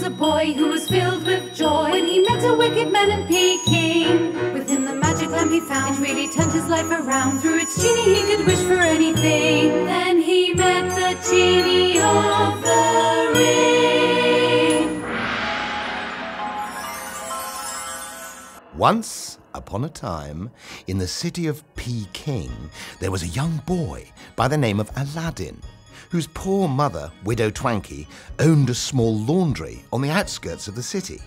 was a boy who was filled with joy when he met a wicked man in Peking. Within the magic lamp he found, it really turned his life around. Through its genie he could wish for anything. Then he met the genie of the ring. Once upon a time, in the city of Peking, there was a young boy by the name of Aladdin, whose poor mother, Widow Twankey, owned a small laundry on the outskirts of the city.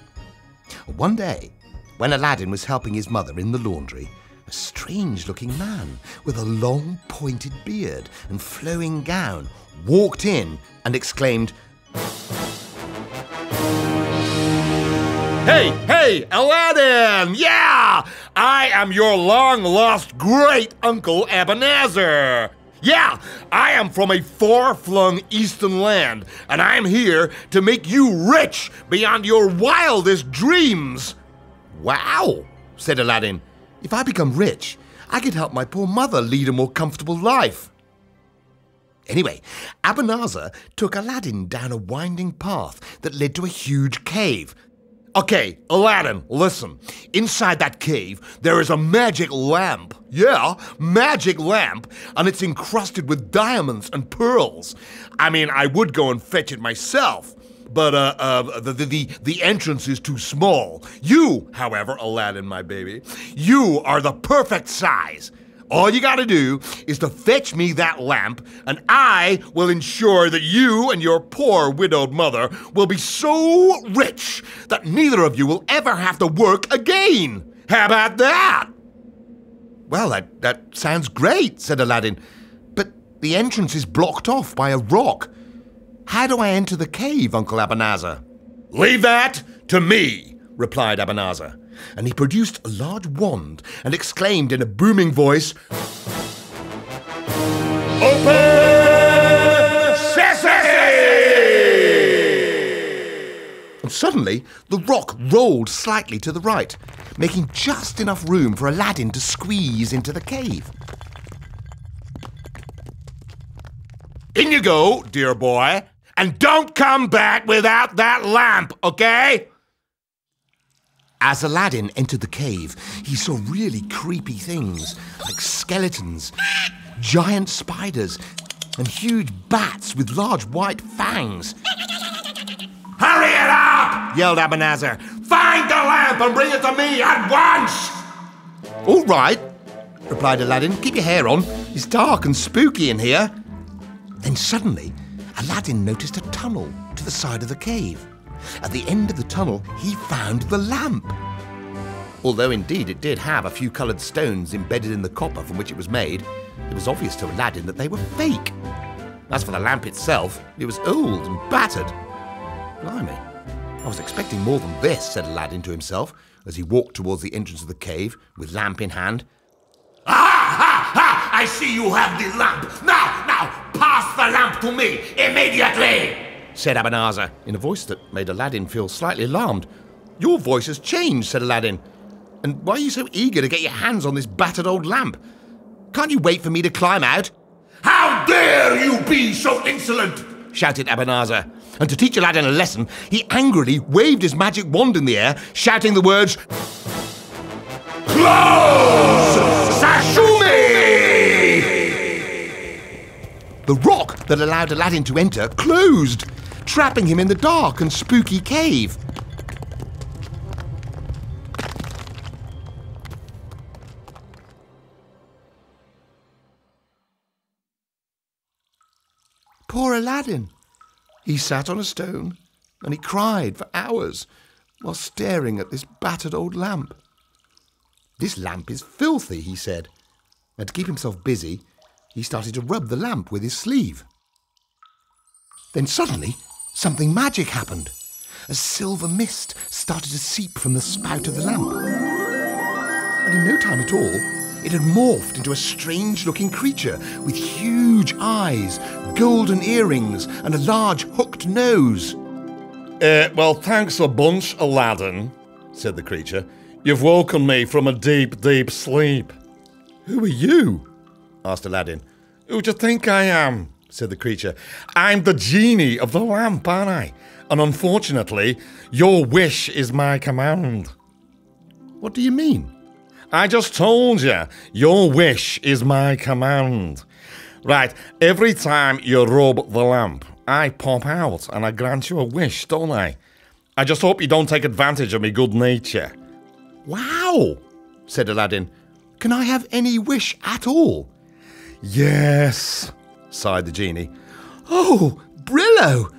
One day, when Aladdin was helping his mother in the laundry, a strange looking man with a long pointed beard and flowing gown walked in and exclaimed, Hey, hey, Aladdin! Yeah! I am your long lost great uncle Abanazar! Yeah, I am from a far flung eastern land, and I'm here to make you rich beyond your wildest dreams! Wow, said Aladdin. If I become rich, I could help my poor mother lead a more comfortable life. Anyway, Abanazar took Aladdin down a winding path that led to a huge cave Okay, Aladdin, listen. Inside that cave, there is a magic lamp. Yeah, magic lamp, and it's encrusted with diamonds and pearls. I mean, I would go and fetch it myself, but uh, uh, the, the, the entrance is too small. You, however, Aladdin, my baby, you are the perfect size. All you gotta do is to fetch me that lamp, and I will ensure that you and your poor widowed mother will be so rich that neither of you will ever have to work again. How about that? Well, that, that sounds great, said Aladdin. But the entrance is blocked off by a rock. How do I enter the cave, Uncle Abanazar? Leave that to me, replied Abanazar and he produced a large wand and exclaimed in a booming voice, Open Sesame! And suddenly, the rock rolled slightly to the right, making just enough room for Aladdin to squeeze into the cave. In you go, dear boy, and don't come back without that lamp, okay? As Aladdin entered the cave, he saw really creepy things like skeletons, giant spiders, and huge bats with large white fangs. Hurry it up! yelled Abanazar. Find the lamp and bring it to me at once! All right, replied Aladdin. Keep your hair on. It's dark and spooky in here. Then suddenly, Aladdin noticed a tunnel to the side of the cave. At the end of the tunnel, he found the lamp. Although indeed it did have a few coloured stones embedded in the copper from which it was made, it was obvious to Aladdin that they were fake. As for the lamp itself, it was old and battered. Blimey, I was expecting more than this, said Aladdin to himself as he walked towards the entrance of the cave with lamp in hand. Ah, ha, ha! I see you have the lamp. Now, now, pass the lamp to me immediately! Said Abanazar, in a voice that made Aladdin feel slightly alarmed. Your voice has changed, said Aladdin. And why are you so eager to get your hands on this battered old lamp? Can't you wait for me to climb out? How dare you be so insolent! shouted Abanazar. And to teach Aladdin a lesson, he angrily waved his magic wand in the air, shouting the words Close! Sashumi! The rock that allowed Aladdin to enter closed trapping him in the dark and spooky cave. Poor Aladdin. He sat on a stone and he cried for hours while staring at this battered old lamp. This lamp is filthy, he said, and to keep himself busy, he started to rub the lamp with his sleeve. Then suddenly, something magic happened. A silver mist started to seep from the spout of the lamp. And in no time at all, it had morphed into a strange looking creature with huge eyes, golden earrings, and a large hooked nose. Uh, well, thanks a bunch, Aladdin, said the creature. You've woken me from a deep, deep sleep. Who are you? asked Aladdin. Who do you think I am? Said the creature. I'm the genie of the lamp, aren't I? And unfortunately, your wish is my command. What do you mean? I just told you, your wish is my command. Right, every time you rub the lamp, I pop out and I grant you a wish, don't I? I just hope you don't take advantage of me good nature. Wow, said Aladdin. Can I have any wish at all? Yes, sighed the genie. Oh, Brillo!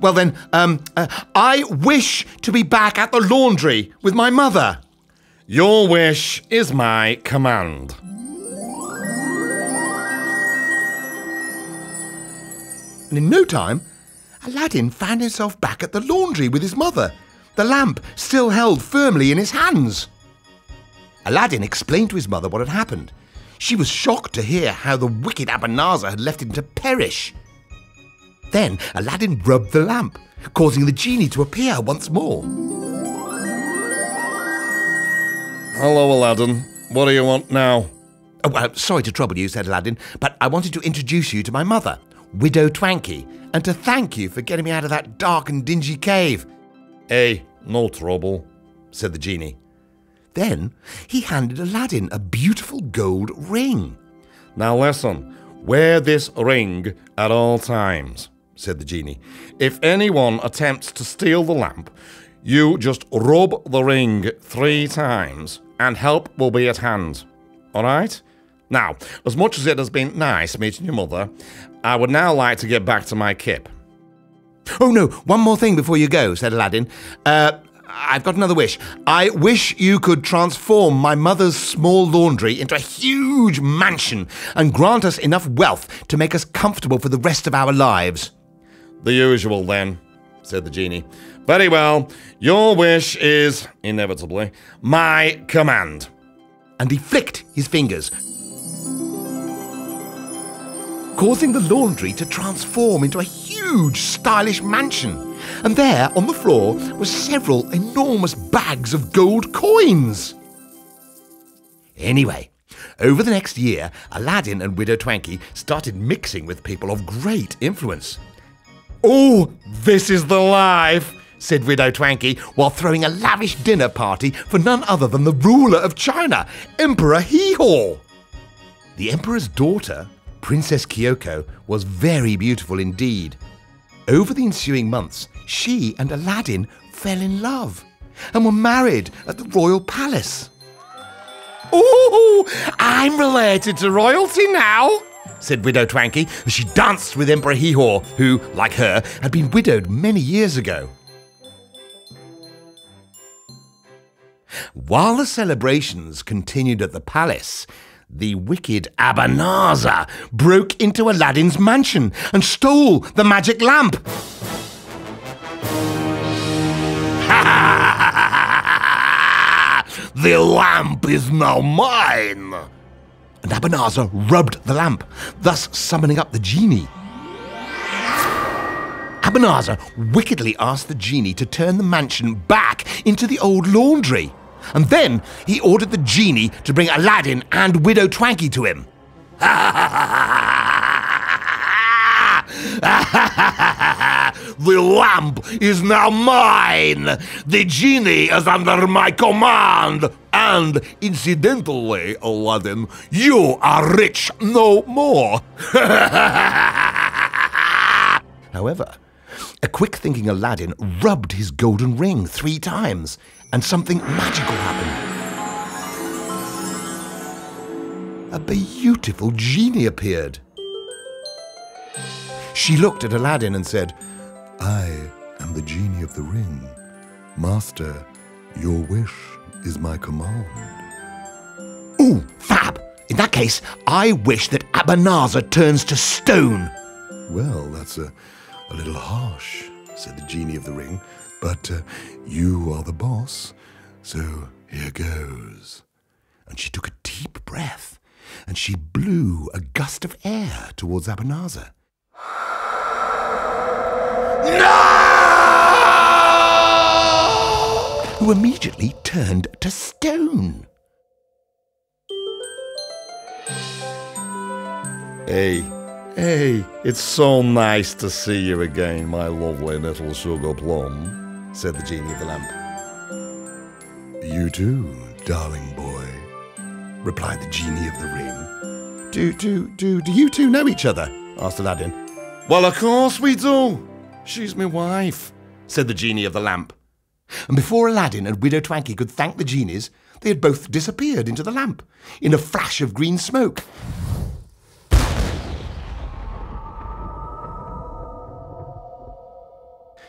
Well then, um, uh, I wish to be back at the laundry with my mother. Your wish is my command. And in no time, Aladdin found himself back at the laundry with his mother, the lamp still held firmly in his hands. Aladdin explained to his mother what had happened. She was shocked to hear how the wicked Abanazar had left him to perish. Then Aladdin rubbed the lamp, causing the genie to appear once more. Hello, Aladdin. What do you want now? Oh, uh, sorry to trouble you, said Aladdin, but I wanted to introduce you to my mother, Widow Twankey, and to thank you for getting me out of that dark and dingy cave. Hey, no trouble, said the genie. Then he handed Aladdin a beautiful gold ring. Now listen, wear this ring at all times, said the genie. If anyone attempts to steal the lamp, you just rub the ring three times and help will be at hand. All right? Now, as much as it has been nice meeting your mother, I would now like to get back to my kip. Oh no, one more thing before you go, said Aladdin. Uh, I've got another wish. I wish you could transform my mother's small laundry into a huge mansion and grant us enough wealth to make us comfortable for the rest of our lives. The usual, then, said the genie. Very well, your wish is, inevitably, my command. And he flicked his fingers, causing the laundry to transform into a huge, stylish mansion. And there, on the floor, were several enormous bags of gold coins. Anyway, over the next year, Aladdin and Widow Twankey started mixing with people of great influence. Oh, this is the life, said Widow Twankey while throwing a lavish dinner party for none other than the ruler of China, Emperor Heehaw. The Emperor's daughter, Princess Kyoko was very beautiful indeed. Over the ensuing months, she and Aladdin fell in love and were married at the royal palace. Ooh, I'm related to royalty now, said Widow Twankey as she danced with Emperor Heehaw, who, like her, had been widowed many years ago. While the celebrations continued at the palace, the wicked Abanazar broke into Aladdin's mansion and stole the magic lamp. The lamp is now mine. And Abanazar rubbed the lamp, thus summoning up the genie. Abanazar wickedly asked the genie to turn the mansion back into the old laundry. And then he ordered the genie to bring Aladdin and Widow Twankey to him. the lamp is now mine. The genie is under my command. And incidentally, Aladdin, you are rich no more. However, a quick thinking Aladdin rubbed his golden ring three times and something magical happened. A beautiful genie appeared. She looked at Aladdin and said, I am the genie of the ring. Master, your wish is my command. Oh, fab! In that case, I wish that Abanazar turns to stone. Well, that's a, a little harsh, said the genie of the ring. But uh, you are the boss, so here goes. And she took a deep breath, and she blew a gust of air towards Abanazar. No! Who immediately turned to stone. Hey, Hey, it's so nice to see you again, my lovely little sugar plum, said the genie of the lamp. You too, darling boy, replied the genie of the ring. Do, do, do, do you two know each other? asked Aladdin. Well, of course we do. She's my wife, said the genie of the lamp. And before Aladdin and Widow Twankey could thank the genies, they had both disappeared into the lamp in a flash of green smoke.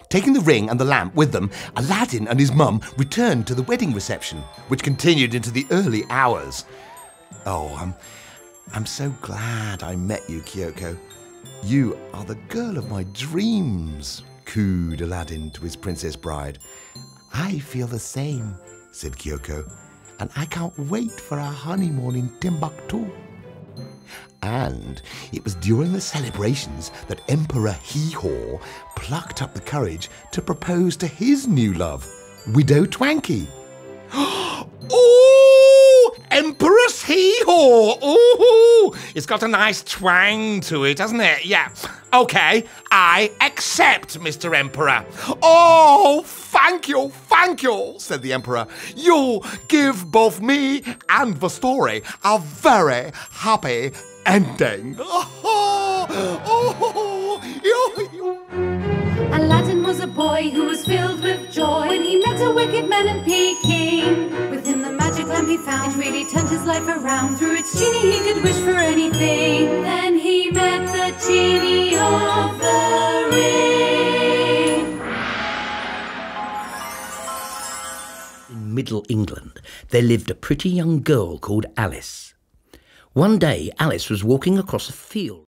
Taking the ring and the lamp with them, Aladdin and his mum returned to the wedding reception, which continued into the early hours. Oh, I'm, I'm so glad I met you, Kyoko. You are the girl of my dreams, cooed Aladdin to his princess bride. I feel the same, said Kyoko, and I can't wait for our honeymoon in Timbuktu. And it was during the celebrations that Emperor Hee-Haw plucked up the courage to propose to his new love, Widow Twankey. oh, Empress Hee-Haw! Ooh, it's got a nice twang to it, hasn't it? Yeah. Okay, I accept, Mr. Emperor. Oh, thank you, thank you, said the Emperor. You give both me and the story a very happy ending. Oh, Aladdin was a boy who was filled with joy when he met a wicked man in Peking. Found, it really turned his life around. Through its genie he could wish for anything. Then he met the genie of the ring. In Middle England, there lived a pretty young girl called Alice. One day, Alice was walking across a field.